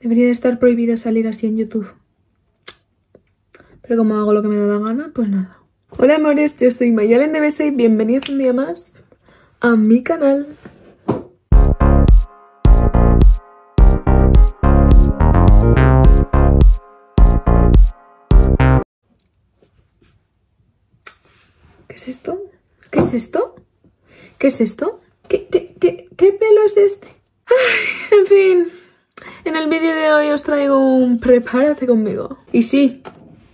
Debería de estar prohibido salir así en YouTube. Pero como hago lo que me da la gana, pues nada. Hola amores, yo soy Mayalen de BS y bienvenidos un día más a mi canal. ¿Qué es esto? ¿Qué es esto? ¿Qué es esto? ¿Qué, qué, qué, qué pelo es este? Ay, en fin, en el vídeo de hoy os traigo un prepárate conmigo. Y sí,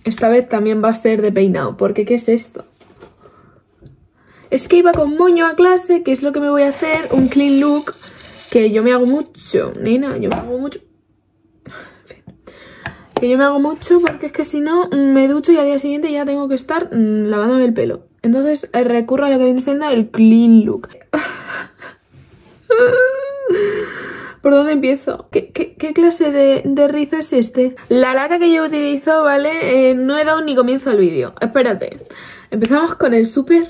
esta vez también va a ser de peinado, porque ¿qué es esto? Es que iba con moño a clase, que es lo que me voy a hacer, un clean look, que yo me hago mucho, nena, yo me hago mucho. Que yo me hago mucho porque es que si no me ducho y al día siguiente ya tengo que estar mmm, lavándome el pelo. Entonces eh, recurro a lo que viene siendo el clean look. ¿Por dónde empiezo? ¿Qué, clase de, rizo es este? La laca que yo utilizo, ¿vale? Eh, no he dado ni comienzo al vídeo. Espérate. Empezamos con el súper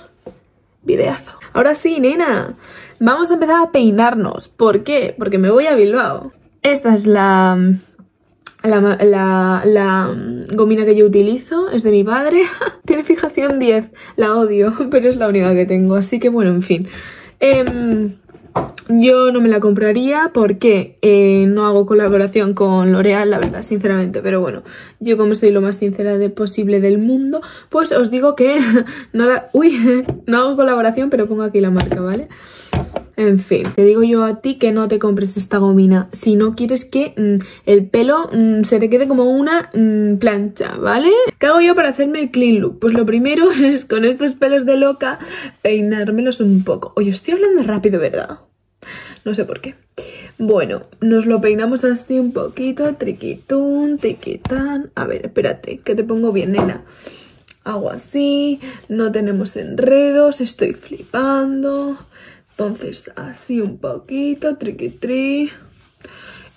videazo. Ahora sí, nena. Vamos a empezar a peinarnos. ¿Por qué? Porque me voy a Bilbao. Esta es la... La, la, la, gomina que yo utilizo es de mi padre. Tiene fijación 10. La odio, pero es la única que tengo. Así que bueno, en fin. Eh, yo no me la compraría porque eh, no hago colaboración con L'Oreal, la verdad, sinceramente. Pero bueno, yo como soy lo más sincera posible del mundo, pues os digo que no la... Uy, no hago colaboración, pero pongo aquí la marca, ¿vale? En fin, te digo yo a ti que no te compres esta gomina si no quieres que mmm, el pelo mmm, se te quede como una mmm, plancha, ¿vale? ¿Qué hago yo para hacerme el clean look? Pues lo primero es con estos pelos de loca peinármelos un poco. Oye, estoy hablando rápido, ¿verdad? No sé por qué. Bueno, nos lo peinamos así un poquito, triquitún, tiquitán. A ver, espérate, que te pongo bien, nena. Hago así, no tenemos enredos, estoy flipando. Entonces, así un poquito, triquitri.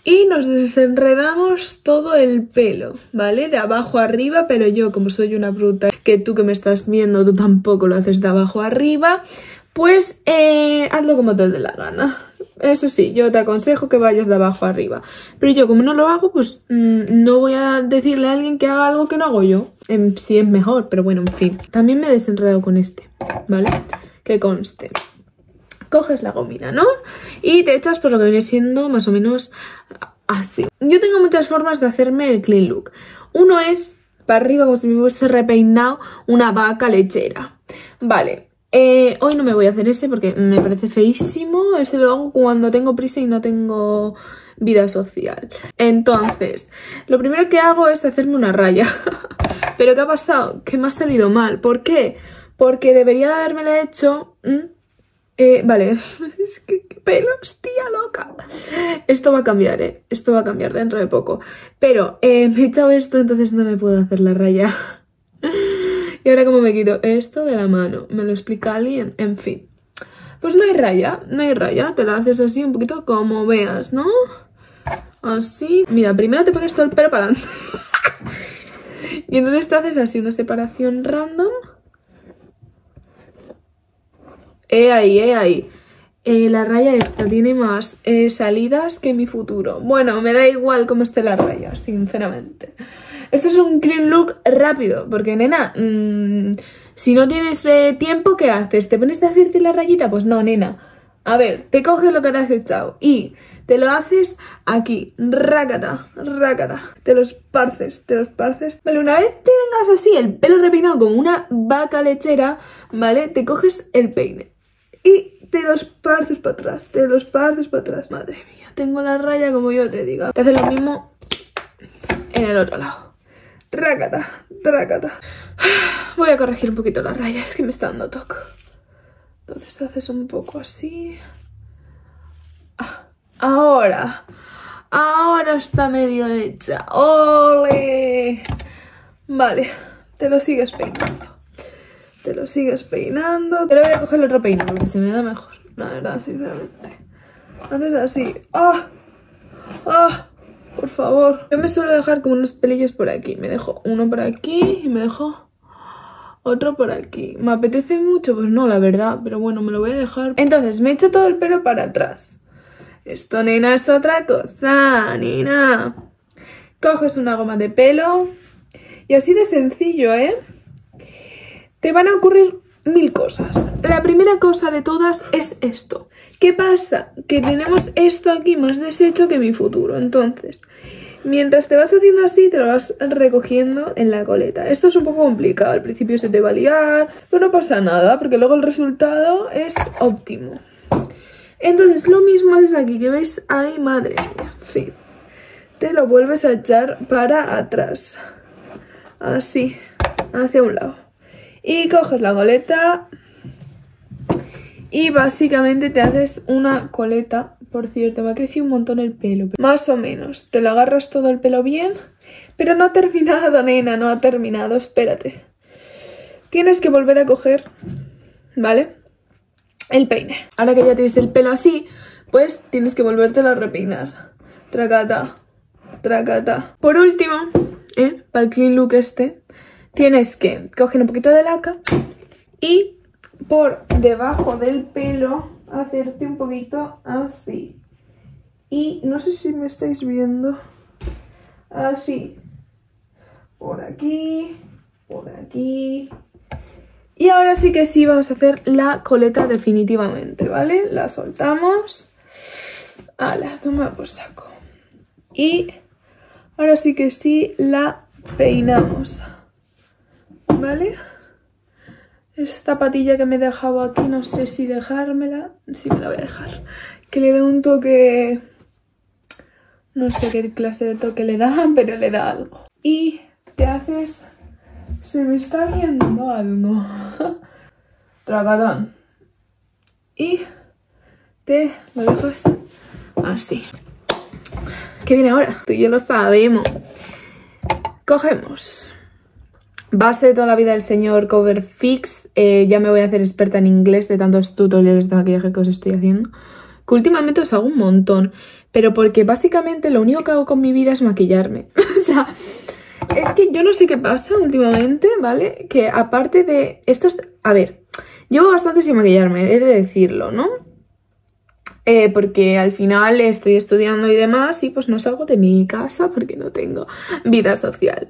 Y nos desenredamos todo el pelo, ¿vale? De abajo arriba, pero yo como soy una bruta, que tú que me estás viendo, tú tampoco lo haces de abajo arriba, pues eh, hazlo como te dé la gana. Eso sí, yo te aconsejo que vayas de abajo arriba. Pero yo como no lo hago, pues mmm, no voy a decirle a alguien que haga algo que no hago yo. En, si es mejor, pero bueno, en fin. También me he desenredado con este, ¿vale? Que conste coges la gomina, ¿no? Y te echas por lo que viene siendo más o menos así. Yo tengo muchas formas de hacerme el clean look. Uno es para arriba como si me hubiese repeinado una vaca lechera. Vale, eh, hoy no me voy a hacer ese porque me parece feísimo. Ese lo hago cuando tengo prisa y no tengo vida social. Entonces, lo primero que hago es hacerme una raya. ¿Pero qué ha pasado? Que me ha salido mal. ¿Por qué? Porque debería haberme hecho... ¿m? Eh, vale, es que qué pelos, tía loca. Esto va a cambiar, ¿eh? Esto va a cambiar dentro de poco. Pero eh, me he echado esto, entonces no me puedo hacer la raya. Y ahora cómo me quito esto de la mano. ¿Me lo explica alguien? En fin. Pues no hay raya, no hay raya. Te la haces así un poquito como veas, ¿no? Así. Mira, primero te pones todo el pelo para adelante. y entonces te haces así una separación random. He ahí, he ahí. Eh, la raya esta tiene más eh, salidas que mi futuro. Bueno, me da igual cómo esté la raya, sinceramente. Esto es un clean look rápido, porque nena, mmm, si no tienes eh, tiempo, ¿qué haces? ¿Te pones a hacerte la rayita? Pues no, nena. A ver, te coges lo que te has echado y te lo haces aquí, rácata, rácata. Te los parces, te los parces. Vale, una vez tengas así el pelo repeinado como una vaca lechera, ¿vale? Te coges el peine y te los parces para atrás, te los parces para atrás. Madre mía, tengo la raya como yo te diga. Te haces lo mismo en el otro lado. Rácata, rácata. Voy a corregir un poquito la raya, es que me está dando toque. Entonces haces un poco así. Ahora, ahora está medio hecha. ¡Ole! Vale, te lo sigues peinando. Te lo sigues peinando. Pero voy a coger el otro peino porque se me da mejor. La verdad, sinceramente. Haces así. ¡Ah! ¡Ah! Por favor. Yo me suelo dejar como unos pelillos por aquí. Me dejo uno por aquí y me dejo otro por aquí. ¿Me apetece mucho? Pues no, la verdad. Pero bueno, me lo voy a dejar. Entonces, me echo todo el pelo para atrás. Esto, nena, es otra cosa, nena. Coges una goma de pelo y así de sencillo, ¿eh? Te van a ocurrir mil cosas. La primera cosa de todas es esto. ¿Qué pasa? Que tenemos esto aquí más deshecho que mi futuro. Entonces, mientras te vas haciendo así, te lo vas recogiendo en la coleta. Esto es un poco complicado. Al principio se te va a liar, pero no pasa nada, porque luego el resultado es óptimo. Entonces, lo mismo haces aquí, que veis ahí, madre mía, fin. Te lo vuelves a echar para atrás. Así, hacia un lado y coges la coleta y básicamente te haces una coleta. Por cierto, me ha crecido un montón el pelo. Más o menos. Te lo agarras todo el pelo bien. Pero no ha terminado, nena. No ha terminado. Espérate. Tienes que volver a coger, ¿vale? El peine. Ahora que ya tienes el pelo así, pues tienes que volvértelo a repeinar. Tracata. Tracata. Por último, ¿eh? Para el clean look este, tienes que coger un poquito de laca y por debajo del pelo hacerte un poquito así. Y no sé si me estáis viendo. Así. Por aquí, por aquí. Y ahora sí que sí vamos a hacer la coleta definitivamente, ¿vale? La soltamos. Ala, toma por saco. Y ahora sí que sí la peinamos. ¿Vale? Esta patilla que me he dejado aquí, no sé si dejármela. Sí, me la voy a dejar. Que le dé un toque... No sé qué clase de toque le da, pero le da algo. Y te haces... Se me está viendo algo. Tragadón. Y te lo dejas así. ¿Qué viene ahora? Tú y yo lo sabemos. Cogemos Base de toda la vida del señor Coverfix. Eh, ya me voy a hacer experta en inglés de tantos tutoriales de maquillaje que os estoy haciendo. Que últimamente os hago un montón. Pero porque básicamente lo único que hago con mi vida es maquillarme. o sea, es que yo no sé qué pasa últimamente, ¿vale? Que aparte de estos... A ver, llevo bastante sin maquillarme, he de decirlo, ¿no? Eh, porque al final estoy estudiando y demás y pues no salgo de mi casa porque no tengo vida social.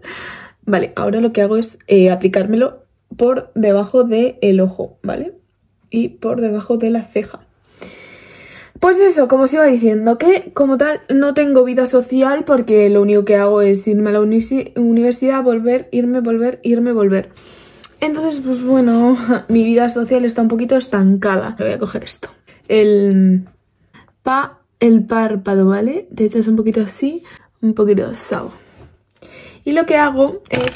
Vale, ahora lo que hago es eh, aplicármelo por debajo del ojo, ¿vale? Y por debajo de la ceja. Pues eso, como os iba diciendo, que como tal no tengo vida social porque lo único que hago es irme a la universidad, volver, irme, volver, irme, volver. Entonces, pues bueno, mi vida social está un poquito estancada. Voy a coger esto. El pa, el párpado, ¿vale? Te echas un poquito así, un poquito sal. Y lo que hago es...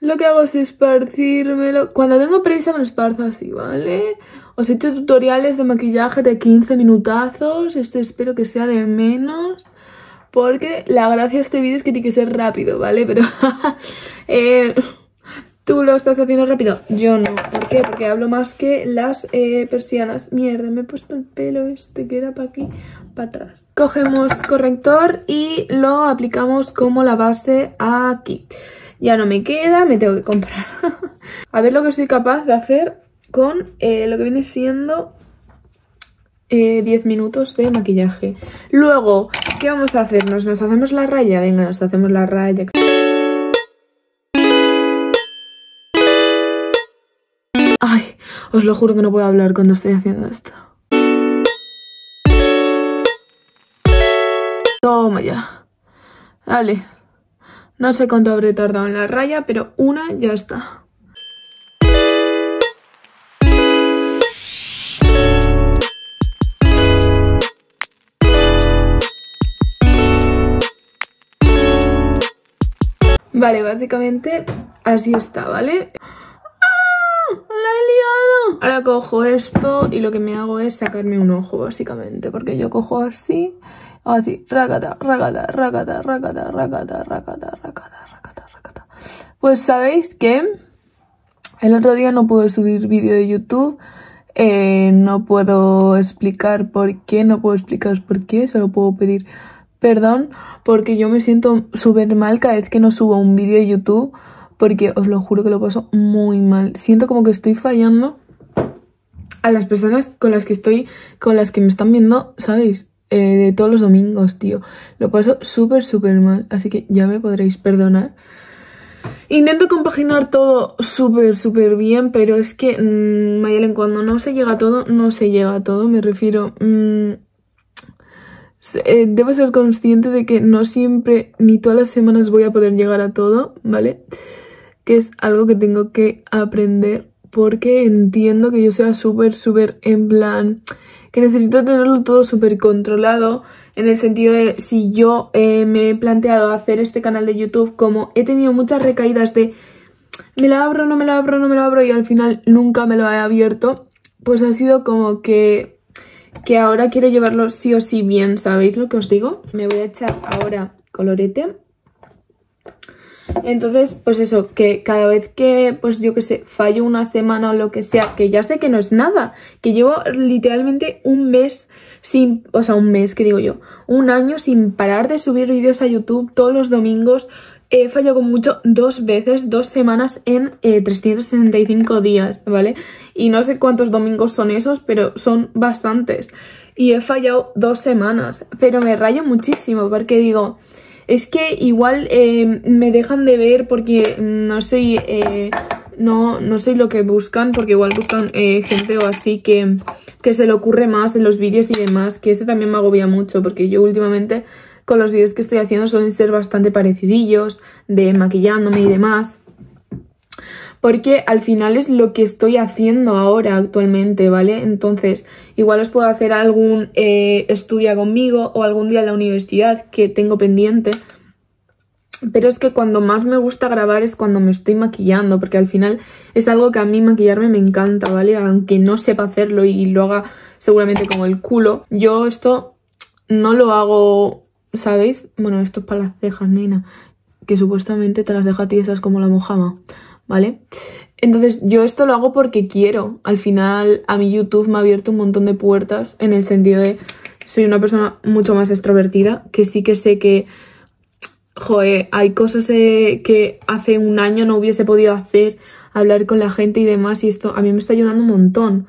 Lo que hago es esparcírmelo. Cuando tengo prisa me lo esparzo así, ¿vale? Os he hecho tutoriales de maquillaje de 15 minutazos. Este espero que sea de menos. Porque la gracia de este vídeo es que tiene que ser rápido, ¿vale? Pero... eh, ¿Tú lo estás haciendo rápido? Yo no. ¿Por qué? Porque hablo más que las eh, persianas. Mierda, me he puesto el pelo este que era para aquí, atrás. Cogemos corrector y lo aplicamos como la base aquí. Ya no me queda, me tengo que comprar. a ver lo que soy capaz de hacer con eh, lo que viene siendo 10 eh, minutos de maquillaje. Luego, ¿qué vamos a hacernos? ¿Nos hacemos la raya? Venga, nos hacemos la raya. Ay, os lo juro que no puedo hablar cuando estoy haciendo esto. Toma ya. Vale. No sé cuánto habré tardado en la raya, pero una ya está. Vale, básicamente así está, ¿vale? Ahora cojo esto y lo que me hago es sacarme un ojo, básicamente. Porque yo cojo así, así, ragata, ragata, ragata, ragata, ragata, ragata, ragata, ragata, ragata. Pues sabéis que el otro día no pude subir vídeo de YouTube. Eh, no puedo explicar por qué, no puedo explicaros por qué, solo puedo pedir perdón porque yo me siento súper mal cada vez que no subo un vídeo de YouTube porque os lo juro que lo paso muy mal. Siento como que estoy fallando a las personas con las que estoy, con las que me están viendo, ¿sabéis? Eh, de todos los domingos, tío. Lo paso súper, súper mal, así que ya me podréis perdonar. Intento compaginar todo súper, súper bien, pero es que, mmm, Mayelen, cuando no se llega a todo, no se llega a todo. Me refiero... Mmm, debo ser consciente de que no siempre, ni todas las semanas voy a poder llegar a todo, ¿vale? Que es algo que tengo que aprender porque entiendo que yo sea súper, súper en plan que necesito tenerlo todo súper controlado en el sentido de si yo eh, me he planteado hacer este canal de YouTube como he tenido muchas recaídas de me la abro, no me la abro, no me la abro y al final nunca me lo he abierto, pues ha sido como que, que ahora quiero llevarlo sí o sí bien, ¿sabéis lo que os digo? Me voy a echar ahora colorete entonces, pues eso, que cada vez que, pues yo que sé, fallo una semana o lo que sea, que ya sé que no es nada, que llevo literalmente un mes sin, o sea, un mes, que digo yo, un año sin parar de subir vídeos a YouTube todos los domingos, he fallado mucho dos veces, dos semanas en 365 eh, días, ¿vale? Y no sé cuántos domingos son esos, pero son bastantes. Y he fallado dos semanas, pero me rayo muchísimo porque digo, es que igual eh, me dejan de ver porque no soy, eh, no, no soy lo que buscan, porque igual buscan eh, gente o así que, que se le ocurre más en los vídeos y demás, que ese también me agobia mucho, porque yo últimamente con los vídeos que estoy haciendo suelen ser bastante parecidillos, de maquillándome y demás porque al final es lo que estoy haciendo ahora actualmente, ¿vale? Entonces, igual os puedo hacer algún eh, estudia conmigo o algún día en la universidad que tengo pendiente. Pero es que cuando más me gusta grabar es cuando me estoy maquillando, porque al final es algo que a mí maquillarme me encanta, ¿vale? Aunque no sepa hacerlo y lo haga seguramente como el culo. Yo esto no lo hago, ¿sabéis? Bueno, esto es para las cejas, nena, que supuestamente te las deja tiesas como la mojama. ¿Vale? Entonces yo esto lo hago porque quiero. Al final a mi YouTube me ha abierto un montón de puertas en el sentido de soy una persona mucho más extrovertida, que sí que sé que, joder, hay cosas eh, que hace un año no hubiese podido hacer, hablar con la gente y demás, y esto a mí me está ayudando un montón.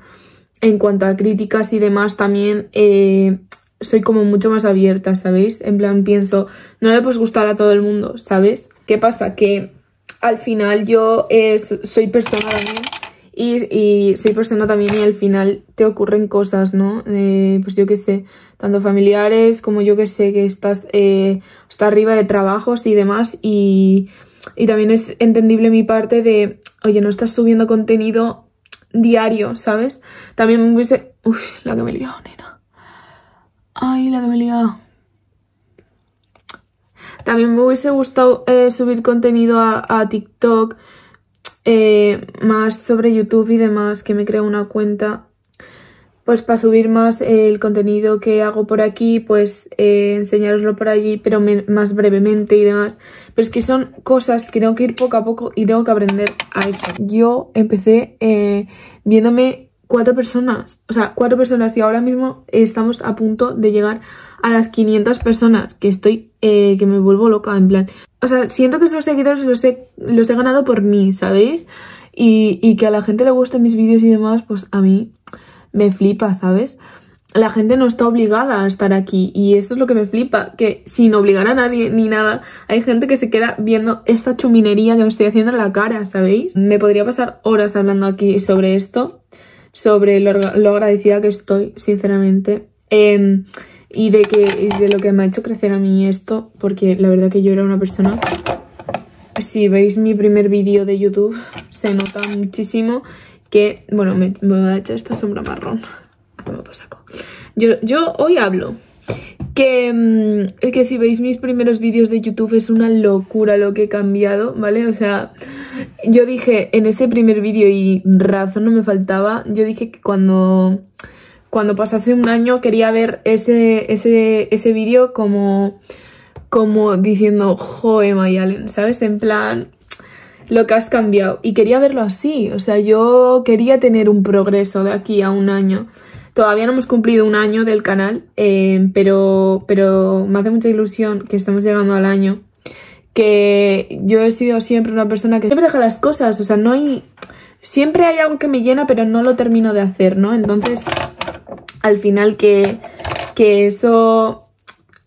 En cuanto a críticas y demás, también eh, soy como mucho más abierta, ¿sabéis? En plan, pienso, no le puedes gustar a todo el mundo, ¿sabes? ¿Qué pasa? Que al final yo eh, soy persona también y, soy persona también y al final te ocurren cosas, ¿no? Eh, pues yo qué sé, tanto familiares como yo que sé que estás eh, arriba de trabajos y demás y, y también es entendible mi parte de, oye, no estás subiendo contenido diario, ¿sabes? También me hubiese... Uy, la que me he liado, nena. Ay, la que me he liado. También me hubiese gustado eh, subir contenido a, TikTok, eh, más sobre YouTube y demás, que me creo una cuenta pues para subir más el contenido que hago por aquí, pues eh, enseñaroslo por allí, pero más brevemente y demás. Pero es que son cosas que tengo que ir poco a poco y tengo que aprender a eso. Yo empecé viéndome cuatro personas, o sea, cuatro personas y ahora mismo estamos a punto de llegar a las 500 personas, que estoy, eh, que me vuelvo loca, en plan. O sea, siento que esos seguidores los he, los he ganado por mí, ¿sabéis? Y, y que a la gente le gusten mis vídeos y demás, pues a mí me flipa, ¿sabes? La gente no está obligada a estar aquí y eso es lo que me flipa, que sin obligar a nadie ni nada, hay gente que se queda viendo esta chuminería que me estoy haciendo en la cara, ¿sabéis? Me podría pasar horas hablando aquí sobre esto, sobre lo, lo agradecida que estoy, sinceramente. Eh, y de, que, de lo que me ha hecho crecer a mí esto, porque la verdad que yo era una persona... Si veis mi primer vídeo de YouTube, se nota muchísimo que... Bueno, me, voy a echar esta sombra marrón. saco. Yo, yo hoy hablo que, mm, que si veis mis primeros vídeos de YouTube es una locura lo que he cambiado, ¿vale? O sea, yo dije en ese primer vídeo y razón no me faltaba, yo dije que cuando cuando pasase un año quería ver ese, ese, ese vídeo como, como diciendo, joe Mayalen, ¿sabes? En plan, lo que has cambiado. Y quería verlo así, o sea, yo quería tener un progreso de aquí a un año. Todavía no hemos cumplido un año del canal, eh, pero, pero me hace mucha ilusión que estamos llegando al año. Que yo he sido siempre una persona que siempre deja las cosas, o sea, no hay siempre hay algo que me llena, pero no lo termino de hacer, ¿no? Entonces, al final que, que eso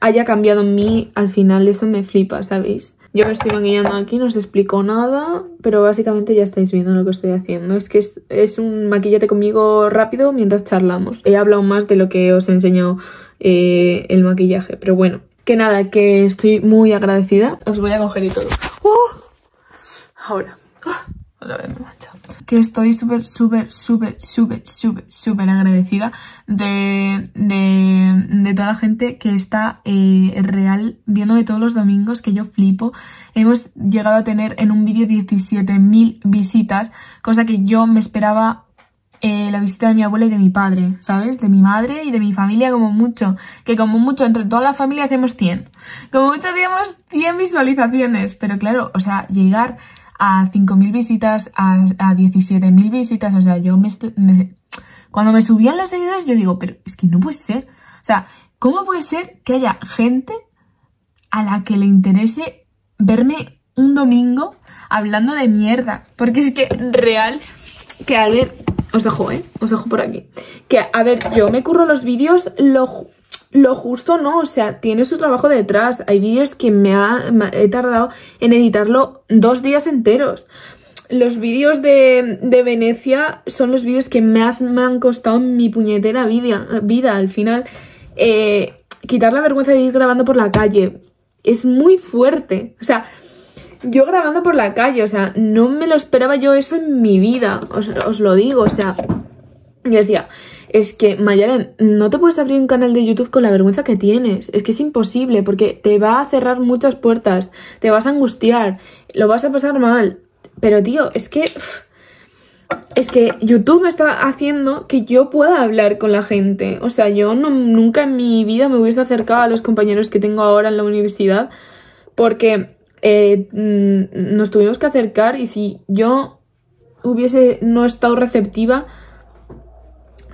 haya cambiado en mí, al final eso me flipa, ¿sabéis? Yo me estoy maquillando aquí, no os explico nada, pero básicamente ya estáis viendo lo que estoy haciendo. Es que es, un maquillate conmigo rápido mientras charlamos. He hablado más de lo que os he enseñado eh, el maquillaje, pero bueno. Que nada, que estoy muy agradecida. Os voy a coger y todo. ¡Uh! Ahora. Otra vez me Que estoy súper, súper, súper, súper, súper, súper agradecida de, de, toda la gente que está eh, real viéndome todos los domingos, que yo flipo. Hemos llegado a tener en un vídeo 17.000 visitas, cosa que yo me esperaba eh, la visita de mi abuela y de mi padre, ¿sabes? De mi madre y de mi familia como mucho. Que como mucho, entre toda la familia hacemos 100. Como mucho hacíamos 100 visualizaciones. Pero claro, o sea, llegar a 5.000 visitas, a, a 17.000 visitas, o sea, yo me, Cuando me subían los seguidores yo digo, pero es que no puede ser. O sea, ¿cómo puede ser que haya gente a la que le interese verme un domingo hablando de mierda? Porque es que real, que a ver, os dejo, ¿eh? Os dejo por aquí. Que a ver, yo me curro los vídeos, lo lo justo no, o sea, tiene su trabajo detrás. Hay vídeos que me, ha, he tardado en editarlo dos días enteros. Los vídeos de, de, Venecia son los vídeos que más me han costado mi puñetera vida, vida. Al final, eh, quitar la vergüenza de ir grabando por la calle es muy fuerte. O sea, yo grabando por la calle, o sea, no me lo esperaba yo eso en mi vida, os, os lo digo, o sea, yo decía, es que, Mayalen, no te puedes abrir un canal de YouTube con la vergüenza que tienes. Es que es imposible porque te va a cerrar muchas puertas, te vas a angustiar, lo vas a pasar mal. Pero, tío, es que... Es que YouTube me está haciendo que yo pueda hablar con la gente. O sea, yo no, nunca en mi vida me hubiese acercado a los compañeros que tengo ahora en la universidad porque eh, mm, nos tuvimos que acercar y si yo hubiese no estado receptiva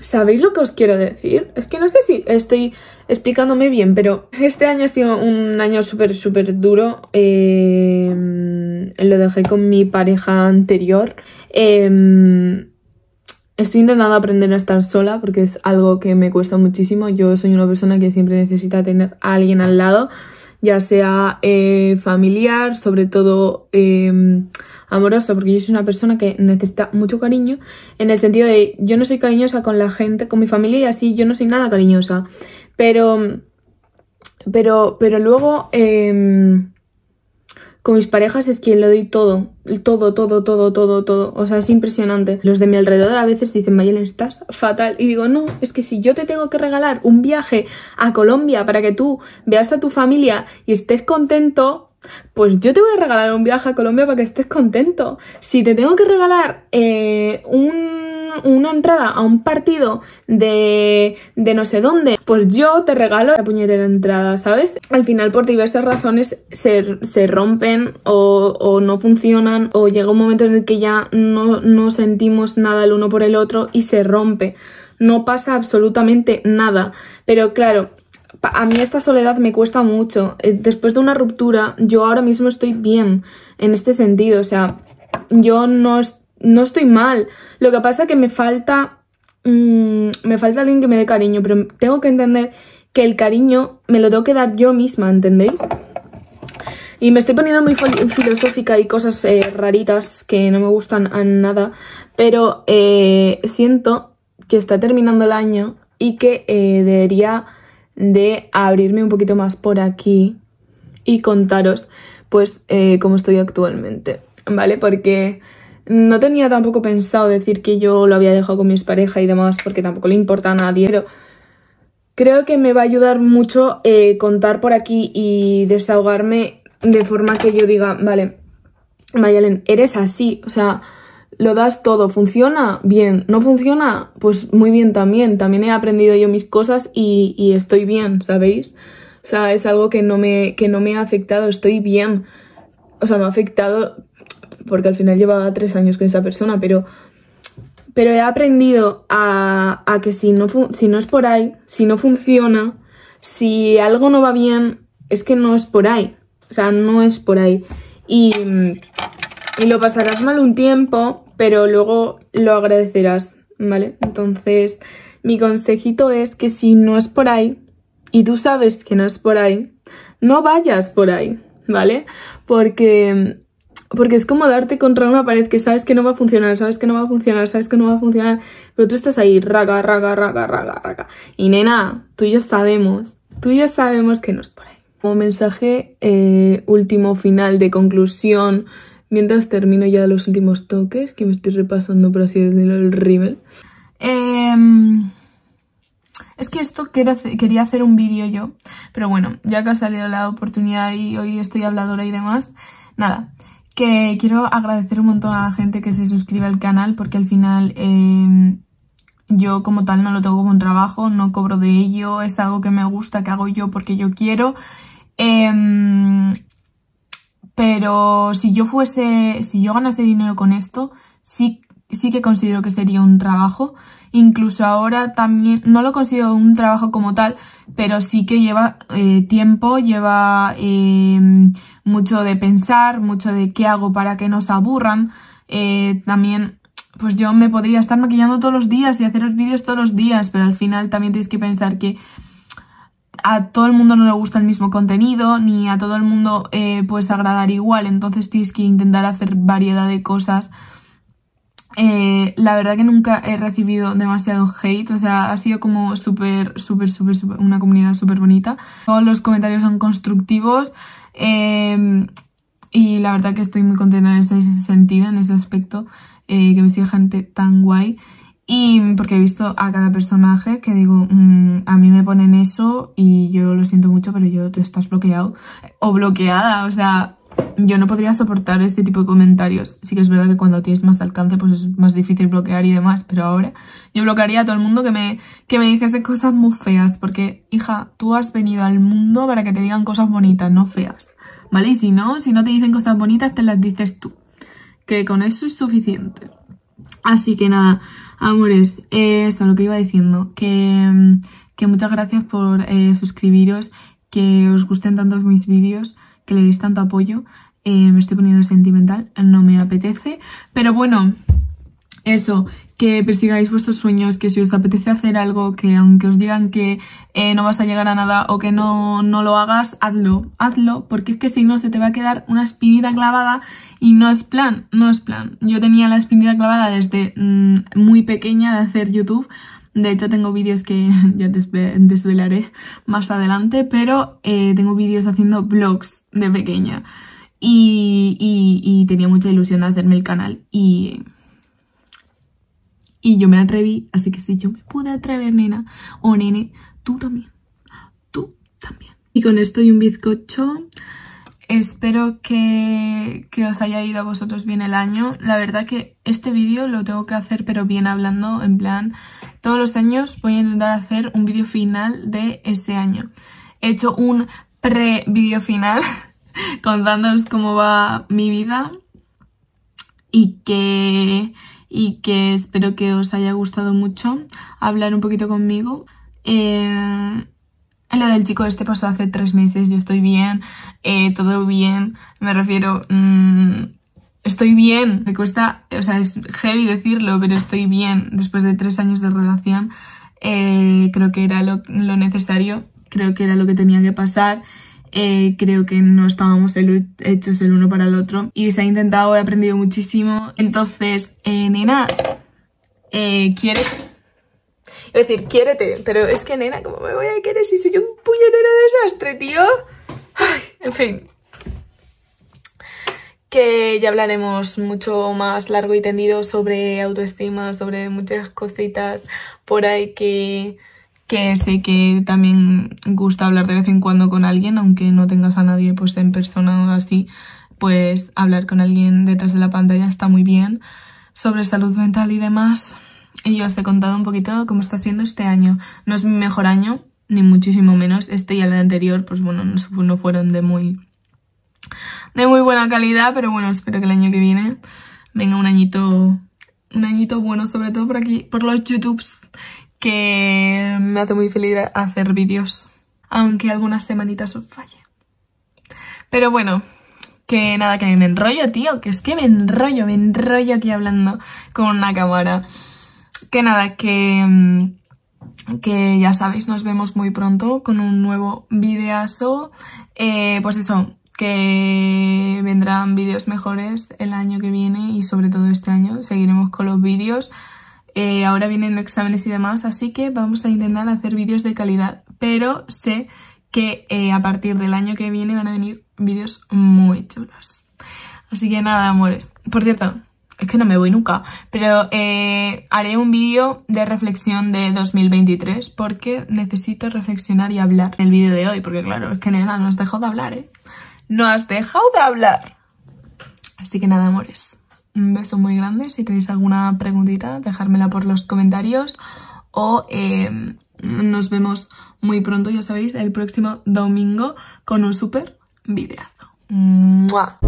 ¿Sabéis lo que os quiero decir? Es que no sé si estoy explicándome bien, pero este año ha sido un año súper, súper duro. Em, lo dejé con mi pareja anterior. Em, estoy intentando aprender a estar sola porque es algo que me cuesta muchísimo. Yo soy una persona que siempre necesita tener a alguien al lado, ya sea eh, familiar, sobre todo em, amoroso, porque yo soy una persona que necesita mucho cariño, en el sentido de yo no soy cariñosa con la gente, con mi familia y así yo no soy nada cariñosa. Pero, pero, pero luego em, con mis parejas es que lo doy todo, todo, todo, todo, todo, todo. O sea, es impresionante. Los de mi alrededor a veces dicen, Mayel, estás fatal. Y digo, no, es que si yo te tengo que regalar un viaje a Colombia para que tú veas a tu familia y estés contento, pues yo te voy a regalar un viaje a Colombia para que estés contento. Si te tengo que regalar eh, una entrada a un partido de, de no sé dónde, pues yo te regalo la puñetera entrada, ¿sabes? Al final, por diversas razones, se, rompen o, o, no funcionan o llega un momento en el que ya no, no sentimos nada el uno por el otro y se rompe. No pasa absolutamente nada. Pero claro, a mí esta soledad me cuesta mucho. Eh, después de una ruptura, yo ahora mismo estoy bien en este sentido. O sea, yo no, no estoy mal. Lo que pasa es que me falta. Mm, me falta alguien que me dé cariño, pero tengo que entender que el cariño me lo tengo que dar yo misma, ¿entendéis? Y me estoy poniendo muy filosófica y cosas eh, raritas que no me gustan a nada, pero eh, siento que está terminando el año y que debería de abrirme un poquito más por aquí y contaros pues eh, cómo estoy actualmente, ¿vale? Porque no tenía tampoco pensado decir que yo lo había dejado con mis parejas y demás porque tampoco le importa a nadie, pero creo que me va a ayudar mucho eh, contar por aquí y desahogarme de forma que yo diga, vale, Mayalen, eres así, o sea, lo das todo. ¿Funciona? Bien. ¿No funciona? Pues muy bien también. También he aprendido yo mis cosas y, estoy bien, ¿sabéis? O sea, es algo que no, me, que no me ha afectado. Estoy bien. O sea, me ha afectado porque al final llevaba tres años con esa persona, pero, pero he aprendido a, a que si no, si no es por ahí, si no funciona, si algo no va bien, es que no es por ahí. O sea, no es por ahí. Y y lo pasarás mal un tiempo, pero luego lo agradecerás, ¿vale? Entonces, mi consejito es que si no es por ahí, y tú sabes que no es por ahí, no vayas por ahí, ¿vale? Porque, porque es como darte contra una pared que sabes que no va a funcionar, sabes que no va a funcionar, sabes que no va a funcionar, pero tú estás ahí, raga, raga, raga, raga, raga. Y nena, tú ya sabemos, tú ya sabemos que no es por ahí. Como mensaje eh, último, final, de conclusión, mientras termino ya los últimos toques, que me estoy repasando por así decirlo el rímel. Em, es que esto quería hacer un vídeo yo, pero bueno, ya que ha salido la oportunidad y hoy estoy habladora y demás, nada, que quiero agradecer un montón a la gente que se suscribe al canal porque al final em, yo como tal no lo tengo como un trabajo, no cobro de ello, es algo que me gusta, que hago yo porque yo quiero. Em, pero si yo fuese, si yo ganase dinero con esto, sí, sí que considero que sería un trabajo. Incluso ahora también, no lo considero un trabajo como tal, pero sí que lleva eh, tiempo, lleva em, mucho de pensar, mucho de qué hago para que no se aburran. Eh, también pues yo me podría estar maquillando todos los días y haceros vídeos todos los días, pero al final también tenéis que pensar que a todo el mundo no le gusta el mismo contenido, ni a todo el mundo eh, puedes agradar igual, entonces tienes que intentar hacer variedad de cosas. Eh, la verdad que nunca he recibido demasiado hate, o sea, ha sido como súper, súper, súper, una comunidad súper bonita. Todos los comentarios son constructivos eh, y la verdad que estoy muy contenta en ese sentido, en ese aspecto. Eh, que me sigue gente tan guay. Y porque he visto a cada personaje que digo, mm, a mí me ponen eso y yo lo siento mucho, pero yo tú estás bloqueado o bloqueada. O sea, yo no podría soportar este tipo de comentarios. Sí que es verdad que cuando tienes más alcance pues es más difícil bloquear y demás, pero ahora yo bloquearía a todo el mundo que me, que me dijese cosas muy feas. Porque, hija, tú has venido al mundo para que te digan cosas bonitas, no feas. ¿Vale? Y si no, si no te dicen cosas bonitas, te las dices tú que con eso es suficiente. Así que nada, amores, eh, esto es lo que iba diciendo, que, que muchas gracias por eh, suscribiros, que os gusten tantos mis vídeos, que le deis tanto apoyo. Eh, me estoy poniendo sentimental, no me apetece, pero bueno, eso, que persigáis vuestros sueños, que si os apetece hacer algo, que aunque os digan que eh, no vas a llegar a nada o que no, no lo hagas, hazlo, hazlo, porque es que si no se te va a quedar una espinita clavada y no es plan, no es plan. Yo tenía la espinita clavada desde mm, muy pequeña de hacer YouTube, de hecho tengo vídeos que ya desvelaré más adelante, pero eh, tengo vídeos haciendo vlogs de pequeña y, y tenía mucha ilusión de hacerme el canal y y yo me atreví, así que si yo me pude atrever, nena o nene, tú también. Tú también. Y con esto y un bizcocho, espero que, que os haya ido a vosotros bien el año. La verdad que este vídeo lo tengo que hacer, pero bien hablando, en plan, todos los años voy a intentar hacer un vídeo final de ese año. He hecho un pre-vídeo final contándoos cómo va mi vida y que y que espero que os haya gustado mucho hablar un poquito conmigo. Eh, lo del chico este pasó hace tres meses, yo estoy bien, eh, todo bien, me refiero, mm, estoy bien, me cuesta, o sea, es heavy decirlo, pero estoy bien después de tres años de relación, eh, creo que era lo, lo necesario, creo que era lo que tenía que pasar eh, creo que no estábamos hechos el uno para el otro y se ha intentado, he aprendido muchísimo. Entonces, eh, nena, eh, quiere... Es decir, quiérete, pero es que nena, ¿cómo me voy a querer si soy un puñetero desastre, tío? En fin. Que ya hablaremos mucho más largo y tendido sobre autoestima, sobre muchas cositas por ahí que que sé que también gusta hablar de vez en cuando con alguien, aunque no tengas a nadie pues en persona o así, pues hablar con alguien detrás de la pantalla está muy bien sobre salud mental y demás. Y os he contado un poquito cómo está siendo este año. No es mi mejor año, ni muchísimo menos. Este y el anterior, pues bueno, no fueron de muy, de muy buena calidad, pero bueno, espero que el año que viene venga un añito, un añito bueno, sobre todo por aquí, por los YouTubes que me hace muy feliz hacer vídeos, aunque algunas semanitas os falle. Pero bueno, que nada, que me enrollo, tío, que es que me enrollo, me enrollo aquí hablando con una cámara. Que nada, que, mm, que ya sabéis, nos vemos muy pronto con un nuevo videazo. Eh, pues eso, que vendrán vídeos mejores el año que viene y sobre todo este año. Seguiremos con los vídeos. Eh, ahora vienen exámenes y demás, así que vamos a intentar hacer vídeos de calidad. Pero sé que eh, a partir del año que viene van a venir vídeos muy chulos. Así que nada, amores. Por cierto, es que no me voy nunca, pero eh, haré un vídeo de reflexión de 2023 porque necesito reflexionar y hablar en el vídeo de hoy, porque claro, es que nena, no has dejado de hablar, ¿eh? No has dejado de hablar. Así que nada, amores. Un beso muy grande. Si tenéis alguna preguntita, dejármela por los comentarios o eh, nos vemos muy pronto, ya sabéis, el próximo domingo con un súper videazo. ¡Mua!